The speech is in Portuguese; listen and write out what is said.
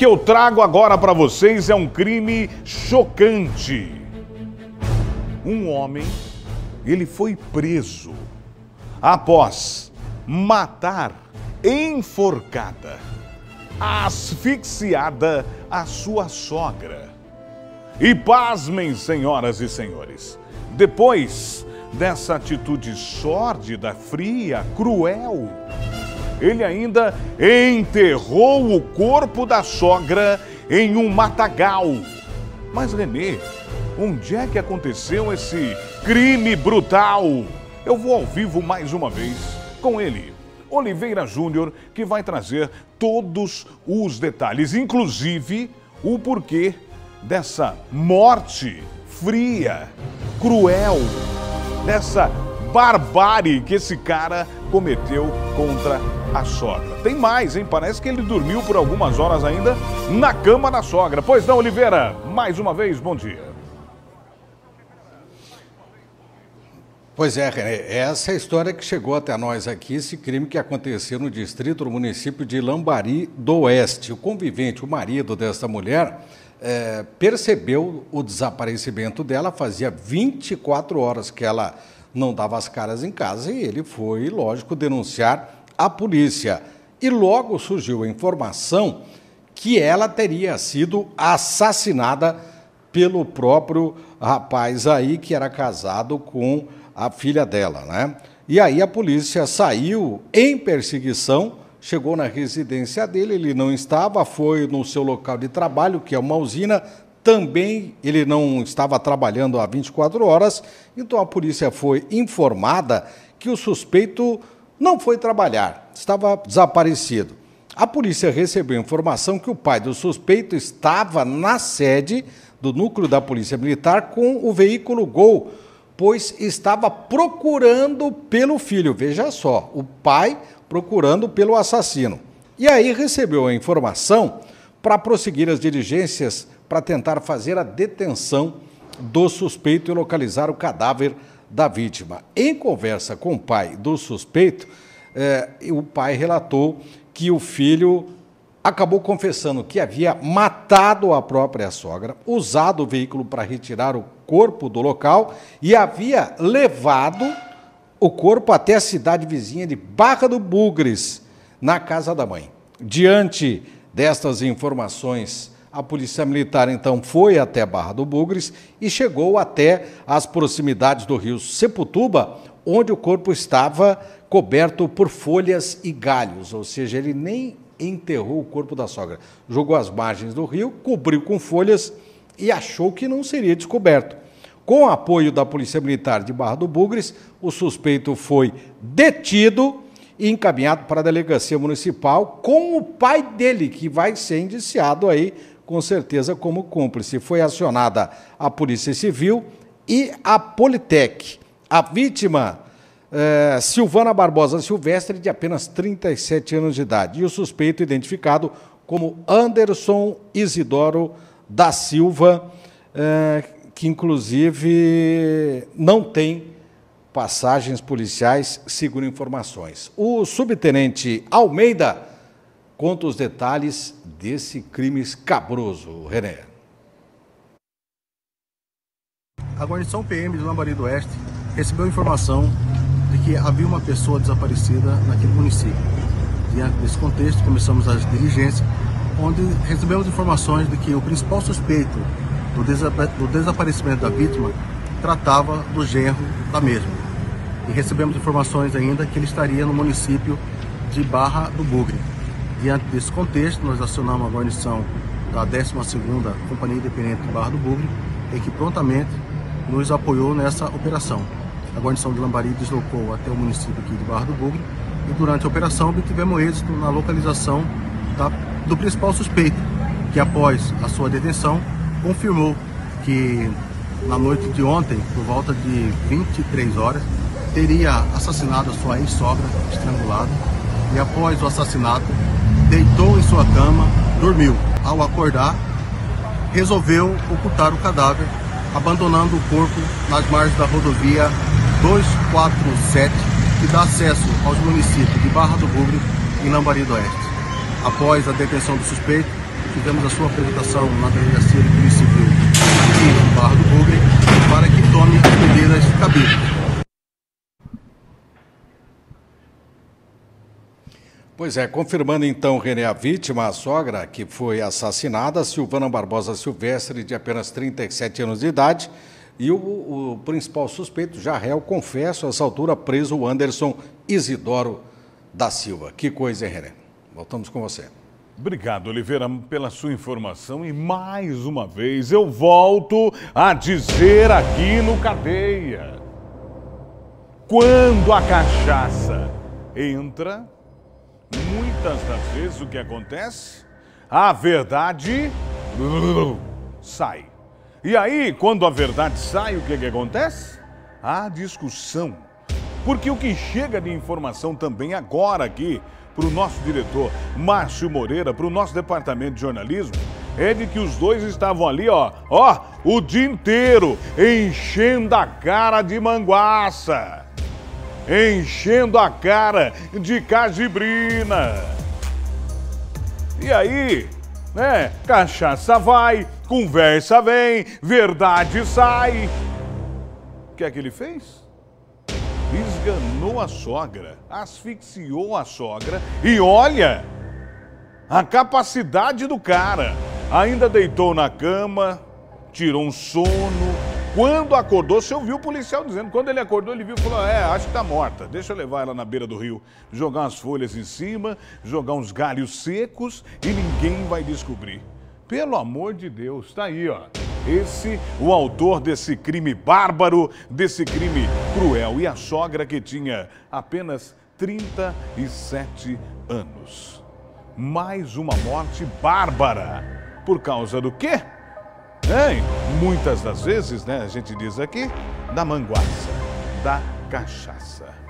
que eu trago agora para vocês é um crime chocante. Um homem, ele foi preso após matar enforcada, asfixiada a sua sogra. E pasmem, senhoras e senhores, depois dessa atitude sórdida, fria, cruel, ele ainda enterrou o corpo da sogra em um matagal. Mas, Renê, onde é que aconteceu esse crime brutal? Eu vou ao vivo mais uma vez com ele, Oliveira Júnior, que vai trazer todos os detalhes, inclusive o porquê dessa morte fria, cruel, dessa barbárie que esse cara cometeu contra a sogra. Tem mais, hein? Parece que ele dormiu por algumas horas ainda na cama da sogra. Pois não, Oliveira, mais uma vez, bom dia. Pois é, René, essa é a história que chegou até nós aqui, esse crime que aconteceu no distrito do município de Lambari do Oeste. O convivente, o marido desta mulher, é, percebeu o desaparecimento dela, fazia 24 horas que ela não dava as caras em casa e ele foi, lógico, denunciar a polícia. E logo surgiu a informação que ela teria sido assassinada pelo próprio rapaz aí que era casado com a filha dela, né? E aí a polícia saiu em perseguição, chegou na residência dele, ele não estava, foi no seu local de trabalho, que é uma usina, também ele não estava trabalhando há 24 horas, então a polícia foi informada que o suspeito não foi trabalhar, estava desaparecido. A polícia recebeu informação que o pai do suspeito estava na sede do núcleo da Polícia Militar com o veículo Gol, pois estava procurando pelo filho. Veja só, o pai procurando pelo assassino. E aí recebeu a informação para prosseguir as diligências para tentar fazer a detenção do suspeito e localizar o cadáver da vítima. Em conversa com o pai do suspeito, eh, o pai relatou que o filho acabou confessando que havia matado a própria sogra, usado o veículo para retirar o corpo do local e havia levado o corpo até a cidade vizinha de Barra do Bugres, na casa da mãe. Diante destas informações, a Polícia Militar então foi até Barra do Bugres e chegou até as proximidades do rio Seputuba, onde o corpo estava coberto por folhas e galhos, ou seja, ele nem enterrou o corpo da sogra. Jogou às margens do rio, cobriu com folhas e achou que não seria descoberto. Com o apoio da Polícia Militar de Barra do Bugres, o suspeito foi detido e encaminhado para a delegacia municipal com o pai dele, que vai ser indiciado aí com certeza como cúmplice. Foi acionada a Polícia Civil e a Politec. A vítima, é, Silvana Barbosa Silvestre, de apenas 37 anos de idade, e o suspeito identificado como Anderson Isidoro da Silva, é, que inclusive não tem passagens policiais, segundo informações. O subtenente Almeida conta os detalhes desse crime escabroso, René. A guarnição PM de Lambari do Oeste recebeu informação de que havia uma pessoa desaparecida naquele município. Diante desse contexto, começamos as diligências, onde recebemos informações de que o principal suspeito do, do desaparecimento da vítima tratava do genro da mesma. E recebemos informações ainda que ele estaria no município de Barra do Bugre. Diante desse contexto, nós acionamos a guarnição da 12ª Companhia Independente de Barra do Bugre e que prontamente nos apoiou nessa operação. A guarnição de Lambari deslocou até o município aqui de Barra do Bugre e durante a operação obtivemos êxito na localização da, do principal suspeito, que após a sua detenção confirmou que na noite de ontem, por volta de 23 horas, teria assassinado a sua ex-sogra, estrangulada, e após o assassinato deitou em sua cama, dormiu. Ao acordar, resolveu ocultar o cadáver, abandonando o corpo nas margens da rodovia 247, que dá acesso aos municípios de Barra do Bugre e Lambari do Oeste. Após a detenção do suspeito, fizemos a sua apresentação na delegacia de polícia civil do Bugre para que tome as medidas cabíveis. Pois é, confirmando então, René, a vítima, a sogra que foi assassinada, Silvana Barbosa Silvestre, de apenas 37 anos de idade, e o, o principal suspeito, já réu, confesso, a essa altura, preso o Anderson Isidoro da Silva. Que coisa, hein, René? Voltamos com você. Obrigado, Oliveira, pela sua informação e mais uma vez eu volto a dizer aqui no Cadeia. Quando a cachaça entra, muitas das vezes o que acontece? A verdade sai. E aí, quando a verdade sai, o que, que acontece? A discussão. Porque o que chega de informação também agora aqui para o nosso diretor Márcio Moreira, para o nosso departamento de jornalismo, é de que os dois estavam ali, ó, ó, o dia inteiro enchendo a cara de manguaça enchendo a cara de cajibrina. E aí, né? Cachaça vai, conversa vem, verdade sai. O que é que ele fez? Esganou a sogra, asfixiou a sogra e olha a capacidade do cara. Ainda deitou na cama, tirou um sono, quando acordou, você ouviu o policial dizendo. Quando ele acordou, ele viu e falou: É, acho que tá morta. Deixa eu levar ela na beira do rio, jogar umas folhas em cima, jogar uns galhos secos e ninguém vai descobrir. Pelo amor de Deus, tá aí, ó. Esse, o autor desse crime bárbaro, desse crime cruel. E a sogra que tinha apenas 37 anos. Mais uma morte bárbara. Por causa do quê? É, muitas das vezes, né, a gente diz aqui, da manguaça, da cachaça.